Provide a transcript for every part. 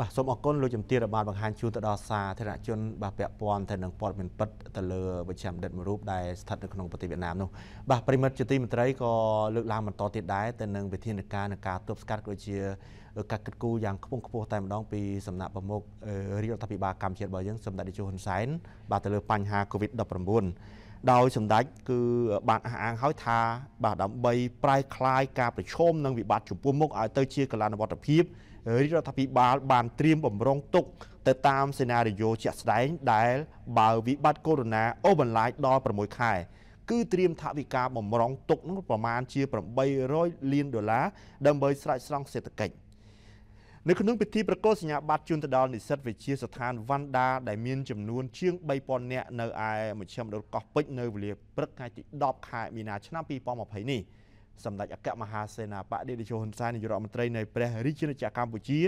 បាទសូមអរគុណលោកជំទាវដែលបានបង្ហាញជូនទៅដល់សាធារណជន បាទពាក់ព័ន្ធទៅនឹងព័ត៌មានពិតទៅលើវិជ្ជាបណ្ឌិតមួយរូបដែលស្ថិតនៅក្នុងប្រទេសវៀតណាមនោះបាទប្រិមិត្តជាទីមន្ត្រីក៏លើកឡើងបន្តទៀតដែរទៅនឹងវិធានការនៃការទប់ស្កាត់ក៏ដូចជាការគិតគូរយ៉ាងខ្ពង់ខ្ពស់តែម្ដងពីសំណាក់ប្រមុខរាជរដ្ឋាភិបាលកម្ពុជារបស់យើងសម្ដេចនាយកហ៊ុនសែនបាទទៅលើបញ្ហា COVID-19 ដោយសម្ដេចគឺបានអះអាងហើយថាបាទដើម្បីប្រែคลายការប្រឈមនឹងវិបត្តិចំពោះមុខឲ្យទៅជាកលានុវត្តភាពរាជរដ្ឋាភិបាលបានត្រៀមបំរុងទុកទៅតាមសេណារីយ៉ូជាក់ស្ដែងដែលបើវិបត្តិកូវីដ -19 អូបន្លាយដល់6ខែគឺត្រៀមថវិកាបំរុងទុកនោះប្រមាណជា800លានដុល្លារដើម្បីស្រោចស្រង់សេដ្ឋកិច្ច នៅក្នុងពិធីប្រកាសសញ្ញាបត្រជូនទៅដល់និស្សិតវិទ្យាស្ថានវណ្ណដាដែលមានចំនួនជាង3000នាក់នៅឯមជ្ឈមណ្ឌលកោះពេជ្រនៅវេលាព្រឹកថ្ងៃទី10ខែមីនាឆ្នាំ2020នេះសម្ដេចអគ្គមហាសេនាបតីនាយកហ៊ុនសែននាយករដ្ឋមន្ត្រីនៃព្រះរាជាណាចក្រកម្ពុជា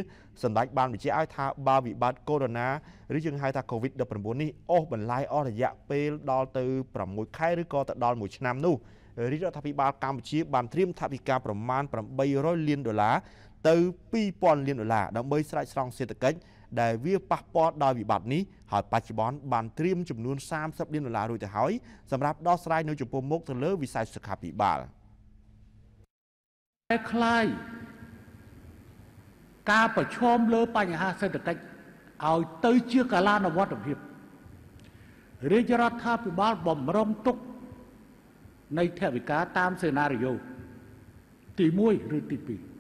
សម្ដេចបានបញ្ជាក់ឲ្យថាបើវិបត្តិកូវីដ -19 ឬយើងហៅថា COVID-19 នេះអូសបន្លាយអស់រយៈពេលដល់ទៅ6ខែឬក៏ទៅដល់1ឆ្នាំនោះរាជរដ្ឋាភិបាលកម្ពុជាបានត្រៀមថវិកាប្រមាណ800លានដុល្លារ ទៅ2000លានដុល្លារដើម្បីស្រោចស្រង់សេដ្ឋកិច្ចដែលវាប៉ះពាល់ដោយវិបត្តិនេះហើយបច្ចុប្បន្នបានត្រៀមចំនួន30លានដុល្លាររួចទៅហើយសម្រាប់ដោះស្រាយនៅចំពោះមុខទៅលើវិស័យសុខាភិបាលតែខ្លាយការប្រឈមលើបញ្ហាសេដ្ឋកិច្ចឲ្យទៅជាកលានុវត្តភាពរាជរដ្ឋាភិបាលបំរុងទុកនៃថវិកាតាមសេណារីយ៉ូទី1ឬទី2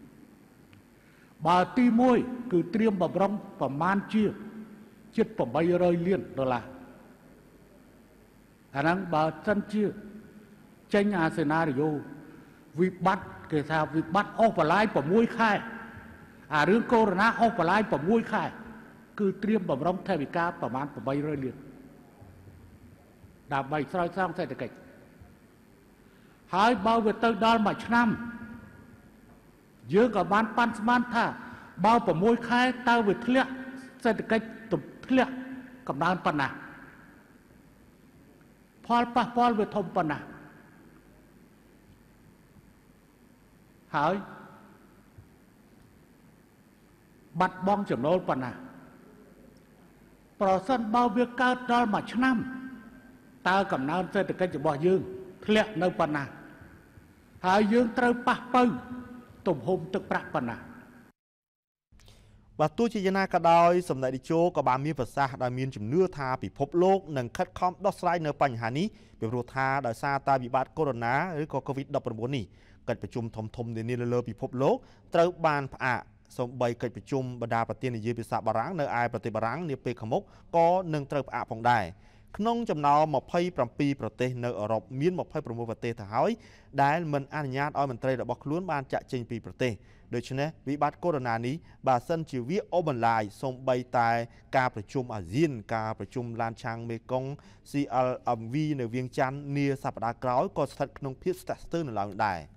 បើទី1គឺត្រៀមបំរុងប្រមាណជាជិត800លានដុល្លារអាហ្នឹងបើសិនជាចេញអាសេណារីយ៉ូវិបត្តិគេថាវិបត្តិអូសបន្លាយ6ខែអារឿងកូវីដ -19 អូសបន្លាយ6ខែគឺត្រៀមបំរុងថវិកាប្រមាណ800លានដើម្បីស្រោចស្រង់សេដ្ឋកិច្ចហើយបើវាទៅដល់មួយឆ្នាំ យើងក៏បានប៉ាន់ស្មានថាបើ6ខែតើវាធ្លាក់សេដ្ឋកិច្ចធ្លាក់កម្ដៅប៉ុណ្ណាផលប៉ះពាល់វាធំប៉ុណ្ណាហើយបាត់បង់ចំណូលប៉ុណ្ណាប្រសិនបើវាកើតដល់មួយឆ្នាំតើកំណើនសេដ្ឋកិច្ចរបស់យើងធ្លាក់នៅប៉ុណ្ណាហើយយើងត្រូវប៉ះពៅ ទំហំទឹកប្រាក់ប៉ុណ្ណាបាទទោះជាយ៉ាងណាក៏ដោយសម្ដេចតេជោក៏បានមានប្រសាសន៍ដោយមានជំនឿថាពិភពលោកនឹងខិតខំដោះស្រាយនៅបញ្ហានេះពីព្រោះថាដោយសារតែវិបត្តិកូវីដ -19 ឬក៏ COVID-19 នេះកិច្ចប្រជុំធំធំនានាលើពិភពលោកត្រូវបានផ្អាកសូម្បីកិច្ចប្រជុំបណ្ដាប្រធាននាយកភាសាបារាំងនៅឯប្រទេសបារាំងនាពេលខាងមុខក៏នឹងត្រូវផ្អាកផងដែរ ក្នុងចំណោម27ប្រទេសនៅអឺរ៉ុបមាន26ប្រទេសទៅហើយដែលមិនអនុញ្ញាតឲ្យមន្ត្រីរបស់ខ្លួនបានចាក់ចេញពីប្រទេសដូច្នេះវិបត្តិកូវីដ -19 នេះបើសិនជាវាអូបន្លាយសូម្បីតែការប្រជុំអាស៊ាន ការប្រជុំឡានឆាងមេគង្គ CLMV នៅវៀងច័ន្ទនាសប្តាហ៍ក្រោយក៏ស្ថិតក្នុងភាពស្ទាក់ស្ទើរនៅឡើយដែរ។